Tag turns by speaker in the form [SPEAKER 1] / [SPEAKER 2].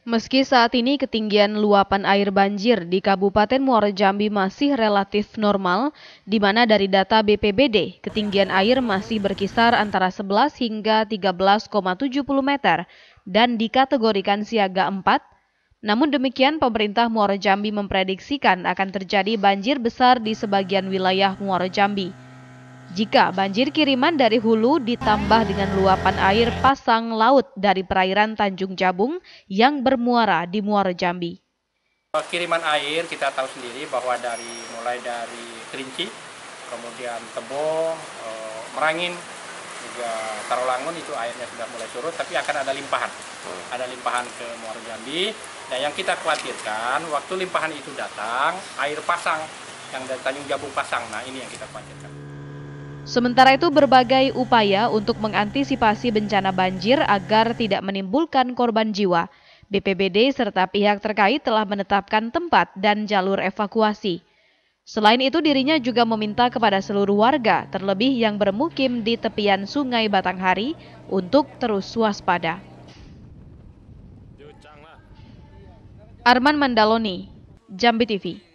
[SPEAKER 1] Meski saat ini ketinggian luapan air banjir di Kabupaten Muara Jambi masih relatif normal, di mana dari data BPBD ketinggian air masih berkisar antara 11 hingga 13,70 meter dan dikategorikan siaga 4, namun demikian pemerintah Muara Jambi memprediksikan akan terjadi banjir besar di sebagian wilayah Muara Jambi. Jika banjir kiriman dari hulu ditambah dengan luapan air pasang laut dari perairan Tanjung Jabung yang bermuara di Muara Jambi.
[SPEAKER 2] Kiriman air kita tahu sendiri bahwa dari mulai dari Kerinci, kemudian Tebo, eh, Merangin, juga Tarolangun itu airnya sudah mulai surut, tapi akan ada limpahan, ada limpahan ke Muara Jambi. Nah yang kita khawatirkan waktu limpahan itu datang, air pasang yang dari Tanjung Jabung pasang, nah ini yang kita khawatirkan.
[SPEAKER 1] Sementara itu berbagai upaya untuk mengantisipasi bencana banjir agar tidak menimbulkan korban jiwa. BPBD serta pihak terkait telah menetapkan tempat dan jalur evakuasi. Selain itu dirinya juga meminta kepada seluruh warga, terlebih yang bermukim di tepian Sungai Batanghari, untuk terus waspada. Arman Mandaloni, Jambi TV